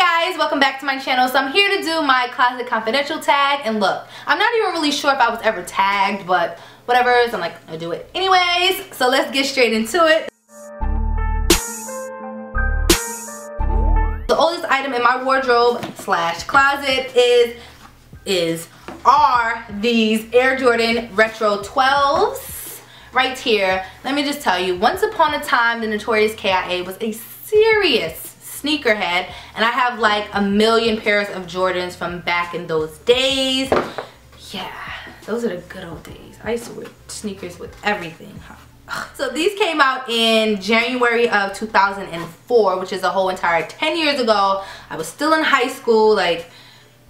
guys, welcome back to my channel. So I'm here to do my closet confidential tag and look, I'm not even really sure if I was ever tagged, but whatever, so I'm like, I'll do it anyways. So let's get straight into it. The oldest item in my wardrobe slash closet is, is, are these Air Jordan Retro 12s right here. Let me just tell you, once upon a time, the Notorious KIA was a serious sneakerhead and I have like a million pairs of Jordans from back in those days. Yeah, those are the good old days. I used to wear sneakers with everything. So these came out in January of 2004, which is a whole entire 10 years ago. I was still in high school, like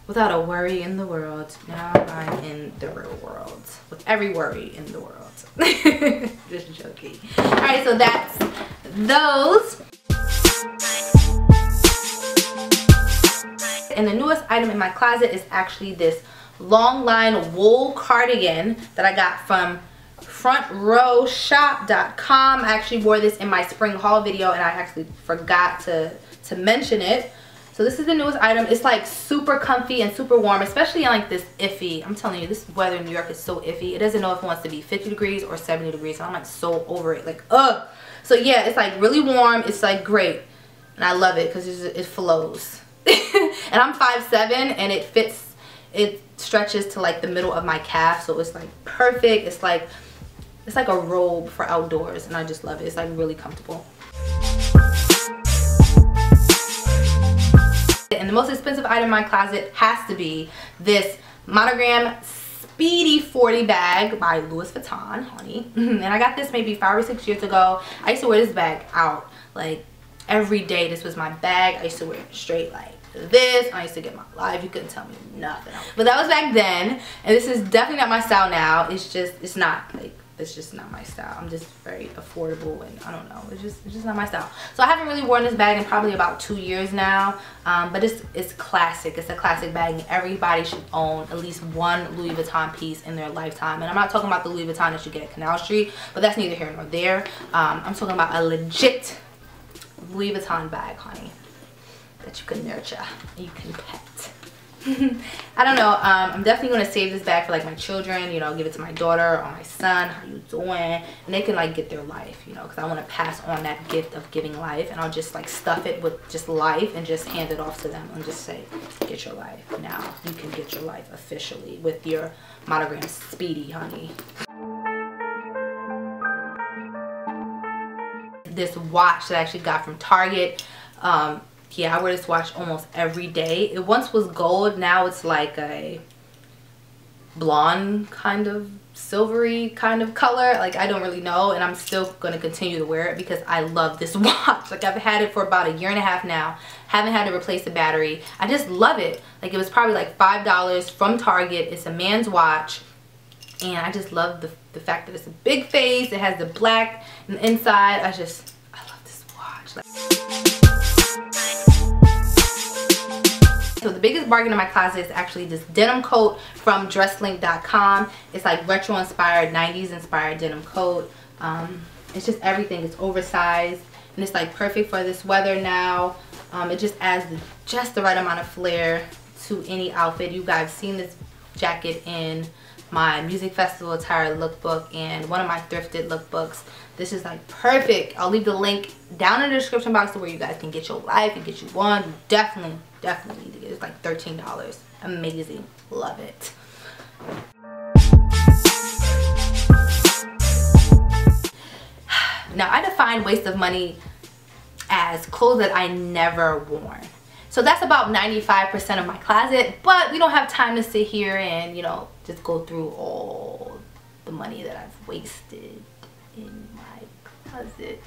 without a worry in the world. Now I'm in the real world with every worry in the world. Just joking. All right, so that's those. And the newest item in my closet is actually this long line wool cardigan that I got from frontrowshop.com. I actually wore this in my spring haul video and I actually forgot to, to mention it. So this is the newest item. It's like super comfy and super warm, especially in like this iffy. I'm telling you, this weather in New York is so iffy. It doesn't know if it wants to be 50 degrees or 70 degrees. So I'm like so over it. Like, ugh. So yeah, it's like really warm. It's like great. And I love it because it flows. And I'm 5'7 and it fits, it stretches to like the middle of my calf. So it's like perfect. It's like, it's like a robe for outdoors and I just love it. It's like really comfortable. And the most expensive item in my closet has to be this Monogram Speedy 40 bag by Louis Vuitton, honey. and I got this maybe five or six years ago. I used to wear this bag out like every day. This was my bag. I used to wear it straight like this. I used to get my life. You couldn't tell me nothing. But that was back then. And this is definitely not my style now. It's just, it's not like, it's just not my style. I'm just very affordable and I don't know. It's just, it's just not my style. So I haven't really worn this bag in probably about two years now. Um, but it's, it's classic. It's a classic bag everybody should own at least one Louis Vuitton piece in their lifetime. And I'm not talking about the Louis Vuitton that you get at Canal Street, but that's neither here nor there. Um, I'm talking about a legit Louis Vuitton bag, honey that you can nurture you can pet. I don't know um, I'm definitely gonna save this bag for like my children you know give it to my daughter or my son how you doing? And they can like get their life you know because I want to pass on that gift of giving life and I'll just like stuff it with just life and just hand it off to them and just say get your life now. You can get your life officially with your monogram speedy honey. This watch that I actually got from Target um, yeah I wear this watch almost every day. It once was gold now it's like a blonde kind of silvery kind of color. Like I don't really know and I'm still going to continue to wear it because I love this watch. Like I've had it for about a year and a half now. Haven't had to replace the battery. I just love it. Like it was probably like five dollars from Target. It's a man's watch and I just love the, the fact that it's a big face. It has the black inside. I just So the biggest bargain in my closet is actually this denim coat from dresslink.com. It's like retro inspired, 90s inspired denim coat. Um, it's just everything. It's oversized and it's like perfect for this weather now. Um, it just adds just the right amount of flair to any outfit. You guys seen this jacket in my music festival attire lookbook and one of my thrifted lookbooks. This is like perfect. I'll leave the link down in the description box to where you guys can get your life and get you one. Definitely, definitely need to get it. It's like $13. Amazing. Love it. Now I define waste of money as clothes that I never worn. So that's about 95% of my closet, but we don't have time to sit here and, you know, just go through all the money that I've wasted in my closet.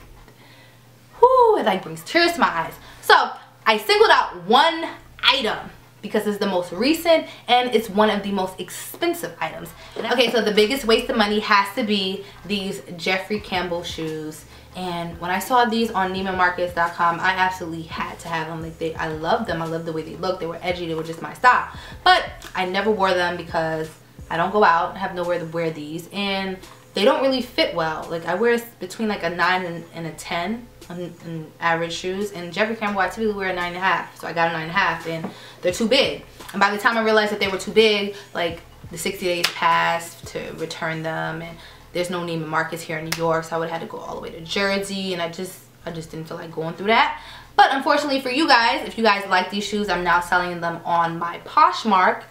Whoo, it like brings tears to my eyes. So I singled out one item because it's the most recent and it's one of the most expensive items. Okay, so the biggest waste of money has to be these Jeffrey Campbell shoes and when I saw these on NeimanMarcus.com, I absolutely had to have them. Like they, I love them. I love the way they look. They were edgy. They were just my style. But I never wore them because I don't go out. I have nowhere to wear these. And they don't really fit well. Like I wear between like a 9 and, and a 10. An, average shoes. And Jeffrey Campbell I typically wear a nine and a half. So I got a nine and a half and they're too big. And by the time I realized that they were too big like the 60 days passed to return them and there's no Neiman Marcus here in New York so I would have had to go all the way to Jersey and I just I just didn't feel like going through that. But unfortunately for you guys if you guys like these shoes I'm now selling them on my Poshmark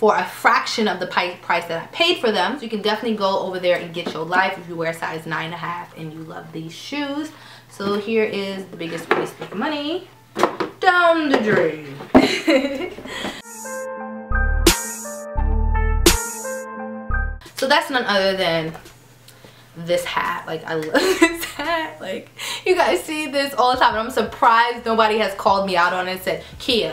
for a fraction of the price that I paid for them. So you can definitely go over there and get your life if you wear size nine and a half and you love these shoes. So here is the biggest waste of money down the drain. so that's none other than this hat like i love this hat like you guys see this all the time and i'm surprised nobody has called me out on it and said kia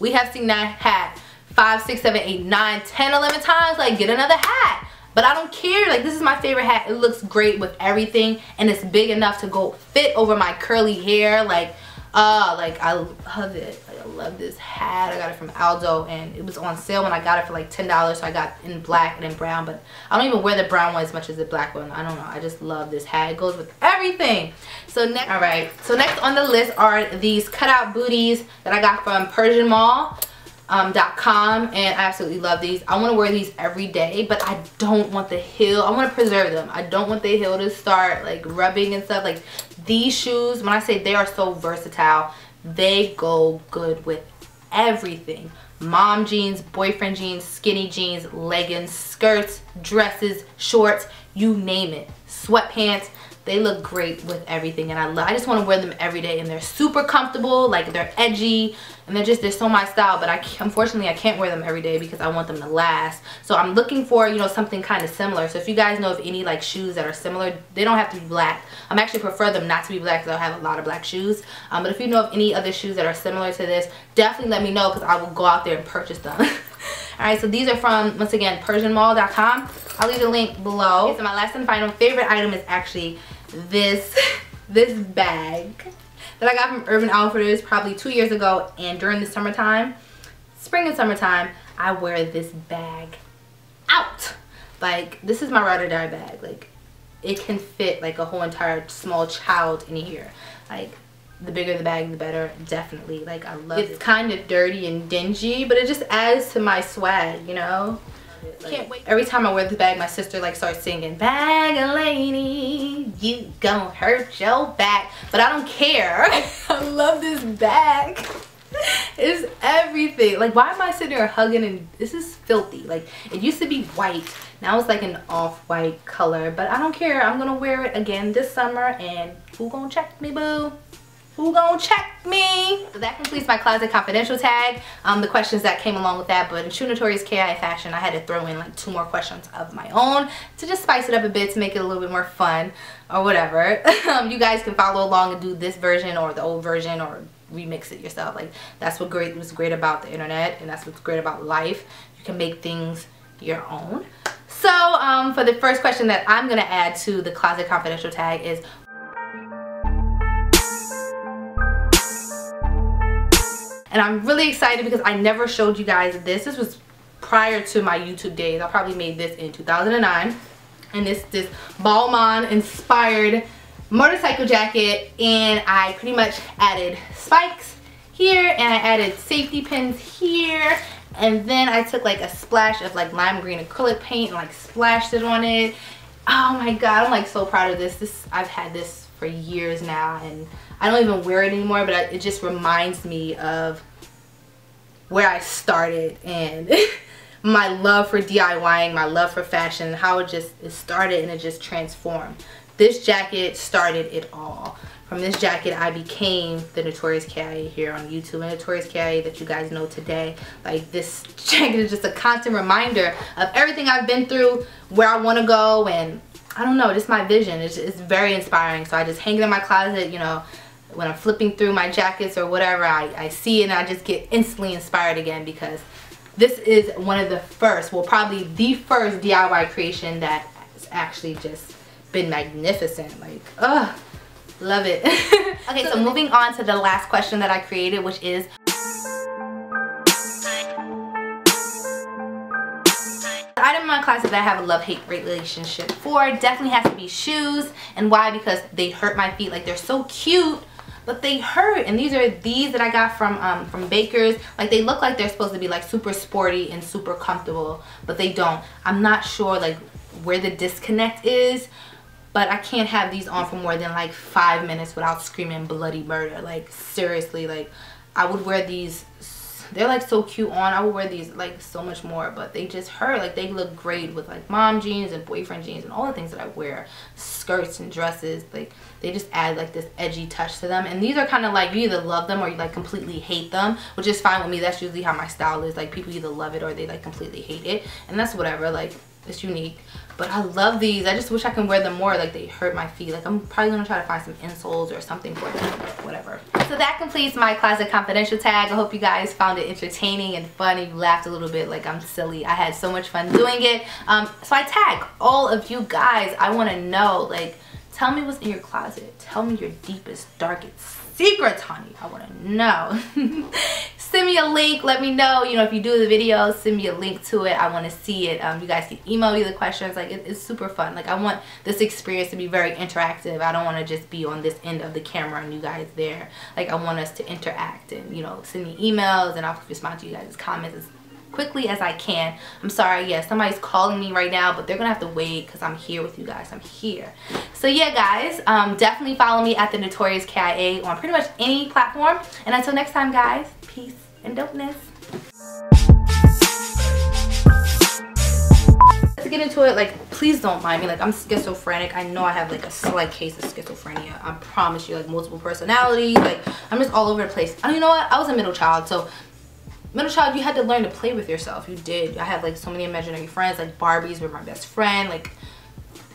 we have seen that hat five, six, seven, eight, nine, ten, eleven times. Like, get another hat. But I don't care. Like, this is my favorite hat. It looks great with everything. And it's big enough to go fit over my curly hair. Like, uh, like, I love it. Like, I love this hat. I got it from Aldo. And it was on sale when I got it for like $10. So I got in black and in brown. But I don't even wear the brown one as much as the black one. I don't know. I just love this hat. It goes with everything. So next, all right. So next on the list are these cutout booties that I got from Persun Mall um, .com and I absolutely love these. I want to wear these every day, but I don't want the heel. I want to preserve them. I don't want the heel to start like rubbing and stuff. Like these shoes, when I say they are so versatile, they go good with everything. Mom jeans, boyfriend jeans, skinny jeans, leggings, skirts, dresses, shorts, you name it. Sweatpants, they look great with everything and I love I just want to wear them every day and they're super comfortable like they're edgy and they're just they're so my style but I unfortunately I can't wear them every day because I want them to last. So I'm looking for you know something kind of similar. So if you guys know of any like shoes that are similar they don't have to be black. I'm actually prefer them not to be black because I have a lot of black shoes. Um, but if you know of any other shoes that are similar to this definitely let me know because I will go out there and purchase them. Alright, so these are from, once again, PersunMall.com. I'll leave the link below. Okay, so my last and final favorite item is actually this this bag that I got from Urban Outfitters probably two years ago and during the summertime spring and summertime I wear this bag out. Like this is my ride or die bag. Like it can fit like a whole entire small child in here. Like the bigger the bag the better definitely. Like I love it. it's kind of dirty and dingy but it just adds to my swag you know like, Can't wait. Every time I wear the bag, my sister like starts singing, Bag of lady, you gon' hurt your back. But I don't care. I love this bag. it's everything. Like, why am I sitting here hugging and this is filthy. Like, it used to be white. Now it's like an off-white color. But I don't care. I'm gonna wear it again this summer and who gonna check me, boo? Who gonna check me? So that completes my Closet Confidential tag. Um, the questions that came along with that, but in True Notorious KI fashion, I had to throw in like two more questions of my own to just spice it up a bit to make it a little bit more fun or whatever. um, you guys can follow along and do this version or the old version or remix it yourself. Like that's what great was great about the internet and that's what's great about life. You can make things your own. So um, for the first question that I'm going to add to the Closet Confidential tag is And I'm really excited because I never showed you guys this. This was prior to my YouTube days. I probably made this in 2009. And this this Balmain inspired motorcycle jacket. And I pretty much added spikes here. And I added safety pins here. And then I took like a splash of like lime green acrylic paint and like splashed it on it. Oh my god, I'm like so proud of this. This I've had this for years now and I don't even wear it anymore, but it just reminds me of where I started and my love for DIYing, my love for fashion, how it just it started and it just transformed. This jacket started it all. From this jacket, I became the Notorious KIA here on YouTube. And Notorious KIA that you guys know today. Like this jacket is just a constant reminder of everything I've been through, where I want to go, and I don't know, just my vision. It's, it's very inspiring. So I just hang it in my closet, you know, when I'm flipping through my jackets or whatever, I, I see it and I just get instantly inspired again because this is one of the first, well probably the first DIY creation that has actually just been magnificent. Like, ugh, love it. okay, so moving on to the last question that I created, which is, item in my closet that I have a love-hate relationship for definitely has to be shoes. And why? Because they hurt my feet. Like they're so cute, but they hurt. And these are these that I got from um, from Baker's. Like they look like they're supposed to be like super sporty and super comfortable, but they don't. I'm not sure like where the disconnect is, but I can't have these on for more than like five minutes without screaming bloody murder. Like seriously, like I would wear these they're like so cute on i would wear these like so much more but they just hurt like they look great with like mom jeans and boyfriend jeans and all the things that i wear skirts and dresses like they just add like this edgy touch to them and these are kind of like you either love them or you like completely hate them which is fine with me that's usually how my style is like people either love it or they like completely hate it and that's whatever like it's unique but I love these. I just wish I can wear them more. Like they hurt my feet. Like I'm probably gonna try to find some insoles or something for them. Whatever. So that completes my closet confidential tag. I hope you guys found it entertaining and funny You laughed a little bit like I'm silly. I had so much fun doing it. Um, so I tag all of you guys. I wanna know like tell me what's in your closet. Tell me your deepest, darkest secrets, honey. I wanna know. send me a link. Let me know. You know if you do the video send me a link to it. I want to see it. Um, you guys can email me the questions. Like it, it's super fun. Like i want this experience to be very interactive. I don't want to just be on this end of the camera and you guys there. Like i want us to interact and you know send me emails and i'll respond to you guys comments. As quickly as I can. I'm sorry, yeah, somebody's calling me right now, but they're gonna have to wait because I'm here with you guys. I'm here. So yeah, guys, um, definitely follow me at the Notorious KIA on pretty much any platform. And until next time, guys, peace and dopeness. To get into it, like, please don't mind me. Like, I'm schizophrenic. I know I have, like, a slight case of schizophrenia. I promise you, like, multiple personalities. Like, I'm just all over the place. I don't you know what? I was a middle child, so middle child, you had to learn to play with yourself. You did. I had, like, so many imaginary friends. Like, Barbies were my best friend. Like,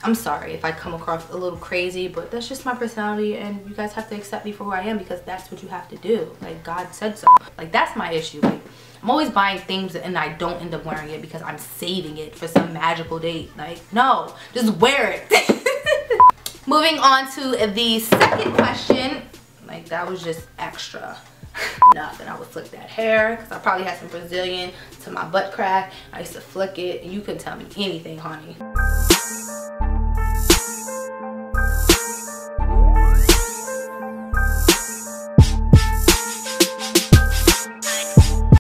I'm sorry if I come across a little crazy, but that's just my personality and you guys have to accept me for who I am because that's what you have to do. Like God said so. Like that's my issue. Like I'm always buying things and I don't end up wearing it because I'm saving it for some magical date. Like no, just wear it. Moving on to the second question. Like that was just extra. Nothing. I would flick that hair because I probably had some Brazilian to my butt crack. I used to flick it. You couldn't tell me anything, honey.